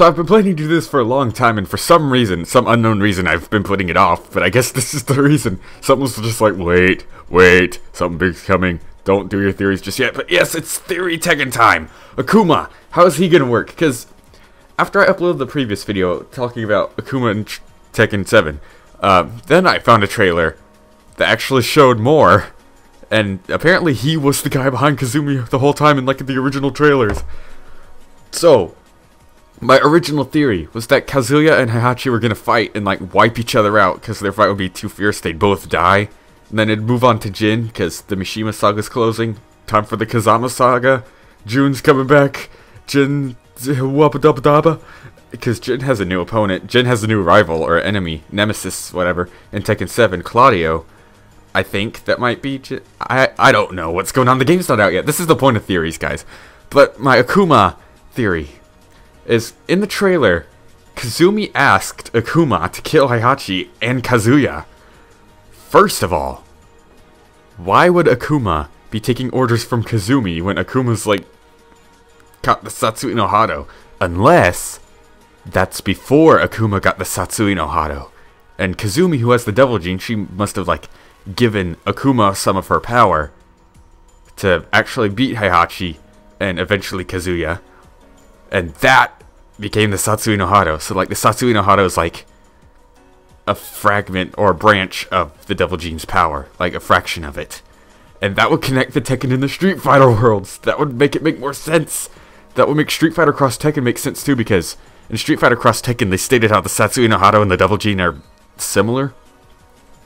So I've been planning to do this for a long time, and for some reason, some unknown reason, I've been putting it off. But I guess this is the reason. Someone's just like, wait, wait, something big's coming. Don't do your theories just yet. But yes, it's theory Tekken time. Akuma, how is he gonna work? Because after I uploaded the previous video talking about Akuma and Tekken 7, uh, then I found a trailer that actually showed more. And apparently he was the guy behind Kazumi the whole time in like the original trailers. So, my original theory was that Kazuya and Heihachi were gonna fight and like wipe each other out because their fight would be too fierce, they'd both die. And then it'd move on to Jin because the Mishima saga's closing. Time for the Kazama saga. Jun's coming back. Jin wubba dubba. Because Jin has a new opponent. Jin has a new rival or enemy, nemesis, whatever, in Tekken 7, Claudio. I think that might be Jin. I, I don't know what's going on. The game's not out yet. This is the point of theories, guys. But my Akuma theory is in the trailer, Kazumi asked Akuma to kill Heihachi and Kazuya. First of all, why would Akuma be taking orders from Kazumi when Akuma's like got the Satsui no Hado? Unless that's before Akuma got the Satsui no Hado. And Kazumi, who has the Devil Gene, she must have like given Akuma some of her power to actually beat Heihachi and eventually Kazuya. And that became the Satsui no Hado. So like the Satsui no Hado is like a fragment or a branch of the Devil Gene's power, like a fraction of it. And that would connect the Tekken and the Street Fighter worlds. That would make it make more sense. That would make Street Fighter Cross Tekken make sense too because in Street Fighter Cross Tekken they stated how the Satsui no Hado and the Devil Gene are similar.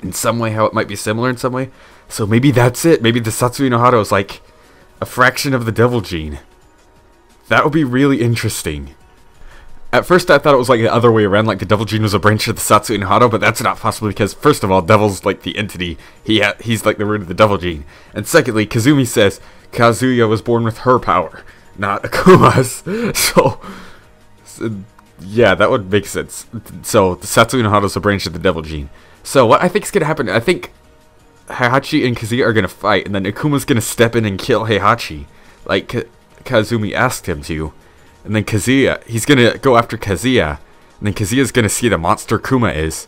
In some way, how it might be similar in some way. So maybe that's it. Maybe the Satsui no Hado is like a fraction of the Devil Gene. That would be really interesting. At first, I thought it was like the other way around, like the Devil Gene was a branch of the Satsui no Hado, but that's not possible because, first of all, Devil's like the entity. He ha he's like the root of the Devil Gene. And secondly, Kazumi says Kazuya was born with her power, not Akuma's. So, so yeah, that would make sense. So, the Satsui no Hado is a branch of the Devil Gene. So, what I think is going to happen, I think Heihachi and Kazuya are going to fight, and then Akuma's going to step in and kill Heihachi, like K Kazumi asked him to. And then Kazuya, he's gonna go after Kazuya. And then Kazuya's gonna see the monster Kuma is.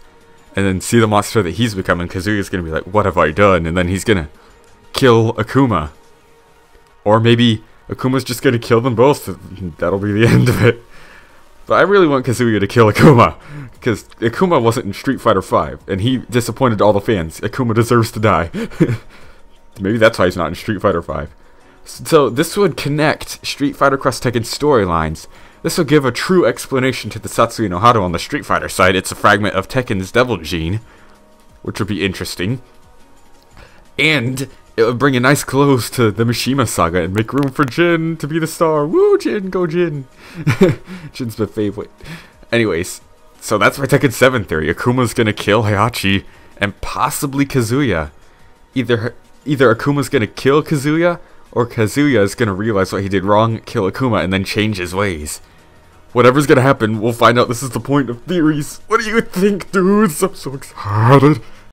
And then see the monster that he's become. And Kazuya's gonna be like, what have I done? And then he's gonna kill Akuma. Or maybe Akuma's just gonna kill them both. That'll be the end of it. But I really want Kazuya to kill Akuma. Because Akuma wasn't in Street Fighter V. And he disappointed all the fans. Akuma deserves to die. maybe that's why he's not in Street Fighter V. So this would connect Street Fighter Cross Tekken storylines. This will give a true explanation to the Satsui no Hado on the Street Fighter side. It's a fragment of Tekken's Devil Gene, which would be interesting. And it would bring a nice close to the Mishima saga and make room for Jin to be the star. Woo, Jin, go Jin. Jin's my favorite. Anyways, so that's my Tekken 7 theory. Akuma's gonna kill Heihachi and possibly Kazuya. Either either Akuma's gonna kill Kazuya or Kazuya is to realize what he did wrong, kill Akuma, and then change his ways. Whatever's to happen, we'll find out. This is the point of theories. What do you think, dudes? I'm so excited.